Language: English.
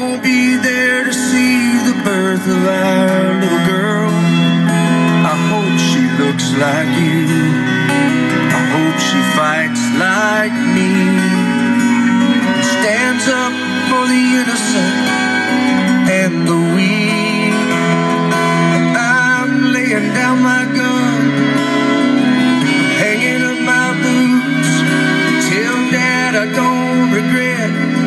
won't be there to see the birth of our little girl. I hope she looks like you. I hope she fights like me. Stands up for the innocent and the weak. I'm laying down my gun, hanging up my boots. Tell Dad I don't regret